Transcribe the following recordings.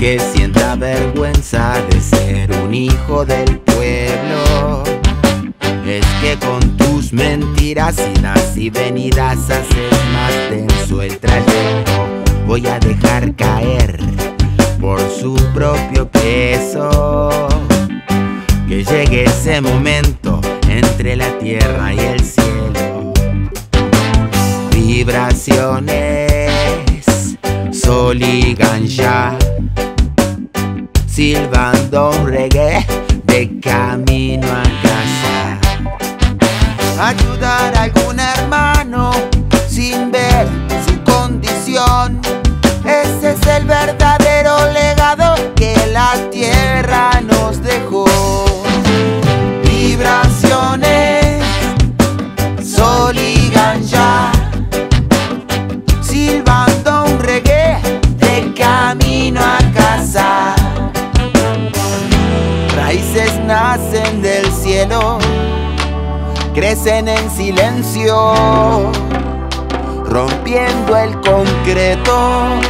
que sienta vergüenza de ser un hijo del tus mentiras, idas y venidas haces más denso el trayecto. Voy a dejar caer por su propio peso. Que llegue ese momento entre la tierra y el cielo. Vibraciones, sol y ganja silbando un reggae de camino a casa. Ayudar a algún hermano sin ver su condición. Ese es el verdadero legado que la tierra nos dejó. Vibraciones, sol y ganja silbando un reggae de camino a casa. Raíces nacen del cielo, crecen en silencio, rompiendo el concreto.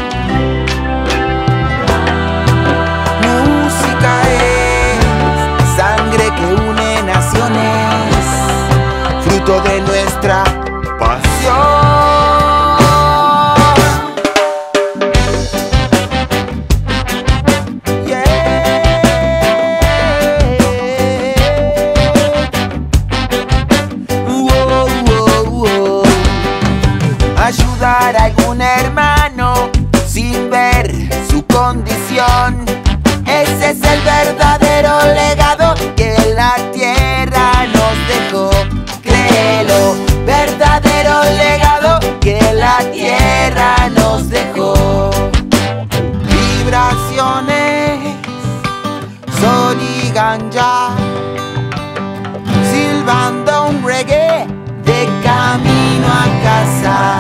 Silbando un reggae de camino a casa.